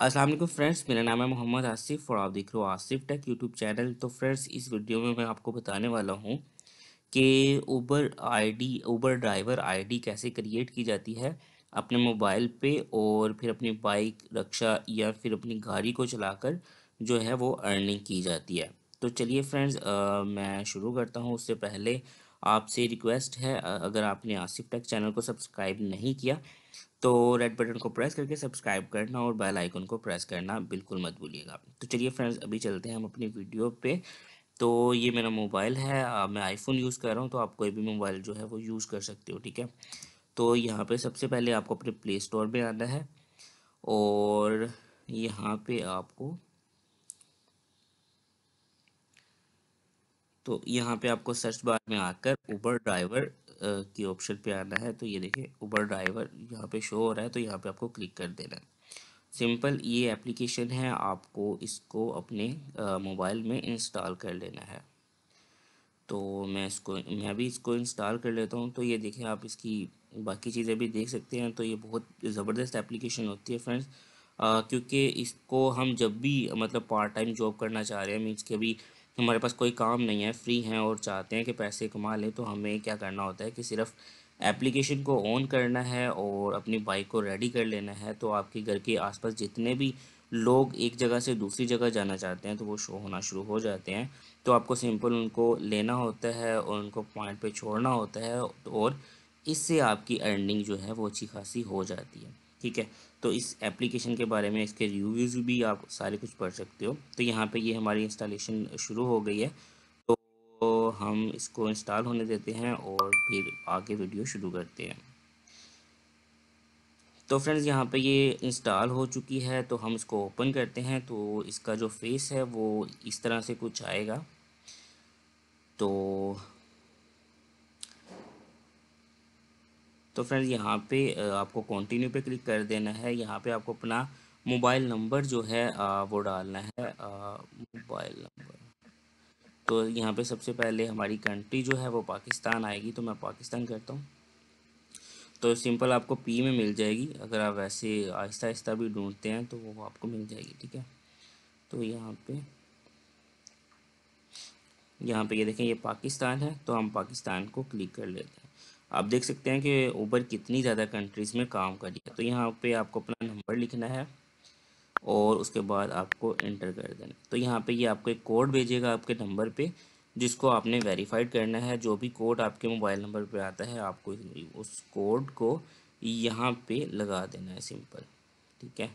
Aslam friends, मेरा नाम है मोहम्मद आसिफ और आप देख रहे हो आसिफ टेक यूट्यूब चैनल। तो फ्रेंड्स, इस वीडियो में मैं आपको बताने वाला हूँ कि Uber ID Uber driver ID कैसे क्रिएट की जाती है अपने मोबाइल पे और फिर अपनी बाइक रक्षा या फिर अपनी गाड़ी को चलाकर जो है वो अर्निंग की जाती है। तो चलिए फ्रेंड्स मैं शुरू करता हूँ। उससे पहले आपसे रिक्वेस्ट है अगर आपने आसिफ टेक चैनल को सब्सक्राइब नहीं किया तो रेड बटन को प्रेस करके सब्सक्राइब करना और बेल आइकन को प्रेस करना बिल्कुल मत भूलिएगा। तो चलिए फ्रेंड्स अभी चलते हैं हम अपनी वीडियो पे। तो ये मेरा मोबाइल है मैं आईफोन यूज़ कर रहा हूँ तो आप कोई भी मोबाइल जो है वो यूज़ कर सकते हो, ठीक है? तो यहाँ पे सबसे पहले आपको अपने प्ले स्टोर में आना है और यहाँ पे आपको तो यहाँ पे आपको सर्च बार में आकर ऊबर ड्राइवर की ऑप्शन पे आना है। तो ये देखिए ऊबर ड्राइवर यहाँ पे शो हो रहा है तो यहाँ पे आपको क्लिक कर देना है। सिंपल ये एप्लीकेशन है, आपको इसको अपने मोबाइल में इंस्टॉल कर लेना है। तो मैं इसको, मैं भी इसको इंस्टॉल कर लेता हूँ। तो ये देखें आप इसकी बाकी चीज़ें भी देख सकते हैं। तो ये बहुत ज़बरदस्त एप्लीकेशन होती है फ्रेंड्स क्योंकि इसको हम जब भी मतलब पार्ट टाइम जॉब करना चाह रहे हैं मीन्स के अभी हमारे पास कोई काम नहीं है, फ्री हैं और चाहते हैं कि पैसे कमा लें तो हमें क्या करना होता है कि सिर्फ़ एप्लीकेशन को ऑन करना है और अपनी बाइक को रेडी कर लेना है। तो आपके घर के आसपास जितने भी लोग एक जगह से दूसरी जगह जाना चाहते हैं तो वो शो होना शुरू हो जाते हैं। तो आपको सिंपल उनको लेना होता है और उनको पॉइंट पे छोड़ना होता है और इससे आपकी अर्निंग जो है वो अच्छी खासी हो जाती है। ठीक है? तो इस एप्लीकेशन के बारे में, इसके रिव्यूज़ भी आप सारे कुछ पढ़ सकते हो। तो यहाँ पे ये हमारी इंस्टॉलेशन शुरू हो गई है। तो हम इसको इंस्टॉल होने देते हैं और फिर आगे वीडियो शुरू करते हैं। तो फ्रेंड्स यहाँ पे ये इंस्टॉल हो चुकी है तो हम इसको ओपन करते हैं। तो इसका जो फेस है, वो इस तरह से कुछ आएगा। तो तो फ्रेंड्स यहाँ पे आपको कंटिन्यू पे क्लिक कर देना है। यहाँ पे आपको अपना मोबाइल नंबर जो है वो डालना है। मोबाइल नंबर तो यहाँ पे सबसे पहले हमारी कंट्री जो है वो पाकिस्तान आएगी तो मैं पाकिस्तान करता हूँ। तो सिंपल आपको पी में मिल जाएगी। अगर आप वैसे आहिस्ता आहिस्ता भी ढूंढते हैं तो वो आपको मिल जाएगी, ठीक है? तो यहाँ पे यहाँ पे ये देखें, ये पाकिस्तान है तो हम पाकिस्तान को क्लिक कर लेते हैं। आप देख सकते हैं कि ऊबर कितनी ज़्यादा कंट्रीज़ में काम कर रही है। तो यहाँ पे आपको अपना नंबर लिखना है और उसके बाद आपको इंटर कर देना। तो यहाँ पे ये आपको एक कोड भेजेगा आपके नंबर पे, जिसको आपने वेरीफाइड करना है। जो भी कोड आपके मोबाइल नंबर पे आता है, आपको उस कोड को यहाँ पे लगा देना है सिंपल ठीक है?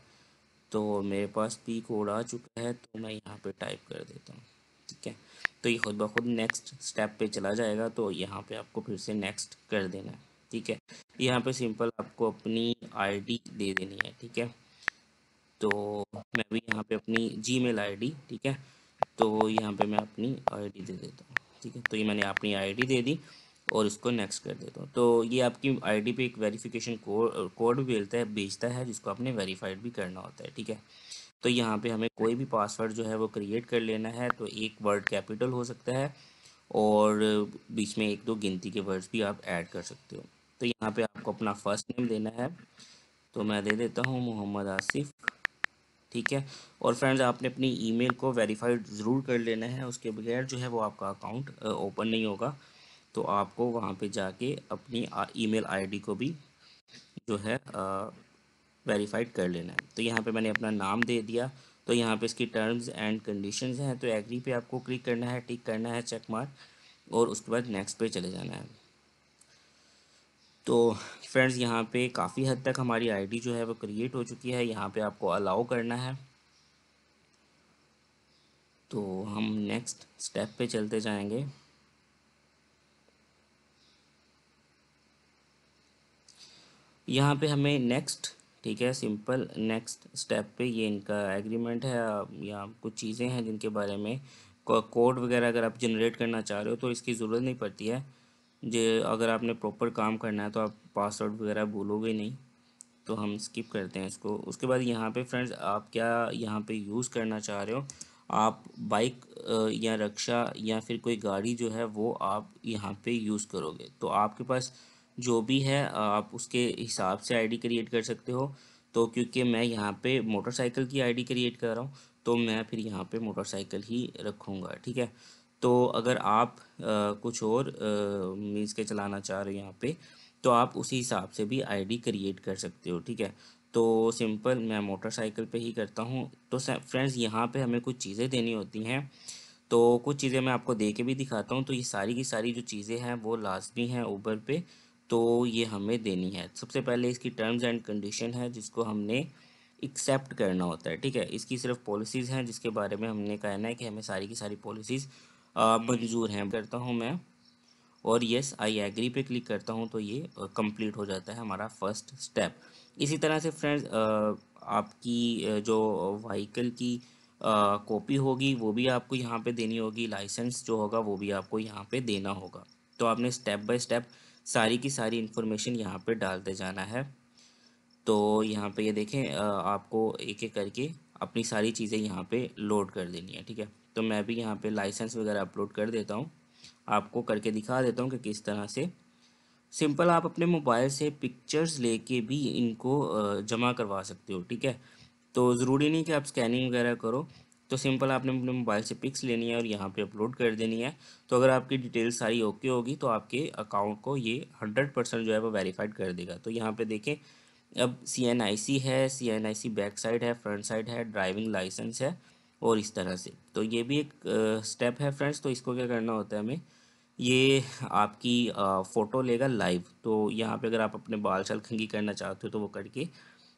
तो मेरे पास पी कोड आ चुका है तो मैं यहाँ पे टाइप कर देता हूँ। ठीक है? तो ये खुद ब खुद नेक्स्ट स्टेप पे चला जाएगा तो यहाँ पे आपको फिर से नेक्स्ट कर देना है, ठीक है? यहाँ पे सिंपल आपको अपनी आईडी दे देनी है, ठीक है? तो मैं भी यहाँ पे अपनी जी मेल आई ठीक है? तो यहाँ पे मैं अपनी आईडी दे देता हूँ, ठीक है? तो ये मैंने अपनी आईडी दे दी और इसको नेक्स्ट कर देता हूँ। तो ये आपकी आईडी पे एक वेरिफिकेशन कोड कोड भी भेजता है भेजता है, जिसको आपने वेरीफाइड भी करना होता है, ठीक है? तो यहाँ पे हमें कोई भी पासवर्ड जो है वो क्रिएट कर लेना है तो एक वर्ड कैपिटल हो सकता है और बीच में एक दो गिनती के वर्ड्स भी आप ऐड कर सकते हो। तो यहाँ पे आपको अपना फ़र्स्ट नेम देना है तो मैं दे देता हूँ मोहम्मद आसिफ, ठीक है? और फ्रेंड्स आपने अपनी ईमेल को वेरीफाइड ज़रूर कर लेना है, उसके बगैर जो है वो आपका अकाउंट ओपन नहीं होगा। तो आपको वहाँ पे जाके अपनी ईमेल आईडी को भी जो है वेरीफाइड कर लेना है। तो यहाँ पे मैंने अपना नाम दे दिया। तो यहाँ पे इसकी टर्म्स एंड कंडीशंस हैं। तो एग्री पे आपको क्लिक करना है टिक करना है चेक मार्क और उसके बाद नेक्स्ट पे चले जाना है। तो फ्रेंड्स यहाँ पे काफ़ी हद तक हमारी आईडी जो है वो क्रिएट हो चुकी है। यहाँ पे आपको अलाउ करना है। तो हम नेक्स्ट स्टेप पे चलते जाएँगे। यहाँ पे हमें नेक्स्ट ठीक है सिंपल नेक्स्ट स्टेप पे ये इनका एग्रीमेंट है, या कुछ चीज़ें हैं जिनके बारे में कोड वगैरह अगर आप जनरेट करना चाह रहे हो तो इसकी ज़रूरत नहीं पड़ती है। जो, अगर आपने प्रॉपर काम करना है तो आप पासवर्ड वगैरह भूलोगे नहीं तो हम स्किप करते हैं इसको। उसके बाद यहाँ पे फ्रेंड्स आप क्या यहाँ पे यूज़ करना चाह रहे हो? आप बाइक या रक्षा या फिर कोई गाड़ी जो है वो आप यहाँ पे यूज़ करोगे। तो आपके पास जो भी है आप उसके हिसाब से आईडी क्रिएट कर सकते हो। तो क्योंकि मैं यहाँ पे मोटरसाइकिल की आईडी क्रिएट कर रहा हूँ तो मैं फिर यहाँ पे मोटरसाइकिल ही रखूँगा ठीक है? तो अगर आप आ, कुछ और मीन्स के चलाना चाह रहे हो यहाँ पे तो आप उसी हिसाब से भी आईडी क्रिएट कर सकते हो ठीक है? तो सिंपल मैं मोटरसाइकिल पे ही करता हूँ। तो फ्रेंड्स यहाँ पे हमें कुछ चीज़ें देनी होती हैं। तो कुछ चीज़ें मैं आपको दे के भी दिखाता हूँ। तो ये सारी की सारी जो चीज़ें हैं वो लाजमी हैं ऊबर पे। तो ये हमें देनी है। सबसे पहले इसकी टर्म्स एंड कंडीशन है, जिसको हमने एक्सेप्ट करना होता है, ठीक है? इसकी सिर्फ़ पॉलिसीज़ हैं, जिसके बारे में हमने कहना है कि हमें सारी की सारी पॉलिसीज़ मंजूर हैं। करता हूँ मैं, और येस आई एग्री पे क्लिक करता हूँ तो ये कंप्लीट हो जाता है हमारा फ़र्स्ट स्टेप इसी तरह से फ्रेंड्स आपकी जो व्हीकल की कॉपी होगी, वो भी आपको यहाँ पे देनी होगी। लाइसेंस जो होगा, वो भी आपको यहाँ पे देना होगा। तो आपने स्टेप बाय स्टेप सारी की सारी इन्फॉर्मेशन यहाँ पे डालते जाना है। तो यहाँ पे ये यह देखें आपको एक एक करके अपनी सारी चीज़ें यहाँ पे लोड कर देनी है, ठीक है? तो मैं भी यहाँ पे लाइसेंस वगैरह अपलोड कर देता हूँ। आपको करके दिखा देता हूँ कि किस तरह से। सिंपल आप अपने मोबाइल से पिक्चर्स लेके भी इनको जमा करवा सकते हो, ठीक है? तो ज़रूरी नहीं कि आप स्कैनिंग वगैरह करो। तो सिंपल आपने अपने मोबाइल से पिक्स लेनी है और यहाँ पे अपलोड कर देनी है। तो अगर आपकी डिटेल सारी ओके होगी तो आपके अकाउंट को ये हंड्रेड परसेंट जो है वो वेरीफाइड कर देगा। तो यहाँ पे देखें, अब सी एन आई सी है C N I C back side है, फ्रंट साइड है, ड्राइविंग लाइसेंस है और इस तरह से। तो ये भी एक स्टेप है फ्रेंड्स। तो इसको क्या करना होता है हमें, ये आपकी फ़ोटो लेगा लाइव। तो यहाँ पे अगर आप अपने बाल शाल खंगी करना चाहते हो तो वो करके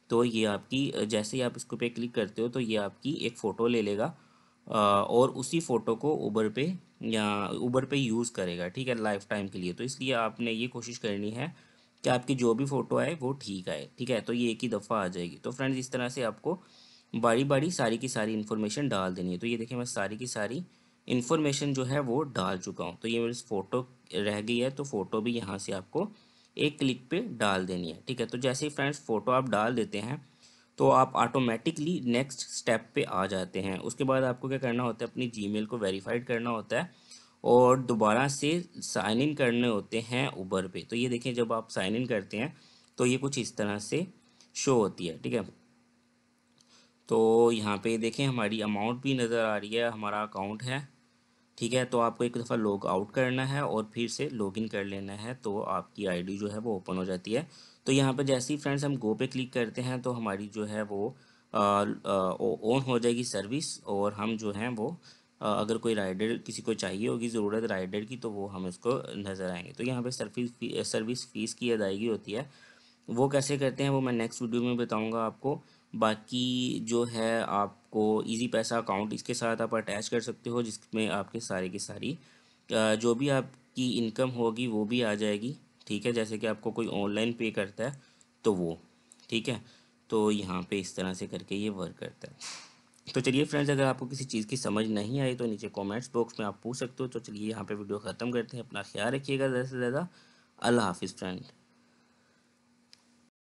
तो ये आपकी, जैसे ही आप इसको पे क्लिक करते हो तो ये आपकी एक फ़ोटो ले लेगा और उसी फ़ोटो को ऊबर पे या ऊबर पे यूज़ करेगा, ठीक है लाइफ टाइम के लिए। तो इसलिए आपने ये कोशिश करनी है कि आपकी जो भी फ़ोटो आए, वो ठीक आए, ठीक है तो ये एक ही दफ़ा आ जाएगी। तो फ्रेंड्स, इस तरह से आपको बारी बारी सारी की सारी इन्फॉर्मेशन डाल देनी है। तो ये देखिए, मैं सारी की सारी इन्फॉर्मेशन जो है, वो डाल चुका हूँ। तो ये मेरी फ़ोटो रह गई है तो फ़ोटो भी यहाँ से आपको एक क्लिक पे डाल देनी है, ठीक है? तो जैसे ही फ्रेंड्स फ़ोटो आप डाल देते हैं तो आप ऑटोमेटिकली नेक्स्ट स्टेप पे आ जाते हैं। उसके बाद आपको क्या करना होता है, अपनी जीमेल को वेरीफाइड करना होता है और दोबारा से साइन इन करने होते हैं ऊबर पे। तो ये देखें जब आप साइन इन करते हैं तो ये कुछ इस तरह से शो होती है, ठीक है? तो यहाँ पे देखें हमारी अमाउंट भी नज़र आ रही है, हमारा अकाउंट है। ठीक है? तो आपको एक दफ़ा लॉग आउट करना है और फिर से लॉगिन कर लेना है तो आपकी आईडी जो है वो ओपन हो जाती है। तो यहाँ पर जैसे ही फ्रेंड्स हम गो पे क्लिक करते हैं तो हमारी जो है वो ऑन हो जाएगी सर्विस और हम जो हैं वो आ, अगर कोई राइडर किसी को चाहिए होगी ज़रूरत राइडर की तो वो हम इसको नज़र आएँगे। तो यहाँ पे सर्विस फ़ी, सर्विस फ़ीस की अदायगी होती है। वो कैसे करते हैं वो मैं नेक्स्ट वीडियो में बताऊँगा आपको। बाकी जो है आपको इजी पैसा अकाउंट इसके साथ आप अटैच कर सकते हो, जिसमें आपके सारे की सारी जो भी आपकी इनकम होगी, वो भी आ जाएगी। ठीक है? जैसे कि आपको कोई ऑनलाइन पे करता है तो वो। ठीक है? तो यहाँ पे इस तरह से करके ये वर्क करता है। तो चलिए फ्रेंड्स अगर आपको किसी चीज़ की समझ नहीं आई तो नीचे कमेंट्स बॉक्स में आप पूछ सकते हो। तो चलिए यहाँ पे वीडियो ख़त्म करते हैं। अपना ख्याल रखिएगा ज़्यादा से ज़्यादा। अल्लाह हाफिज़ फ्रेंड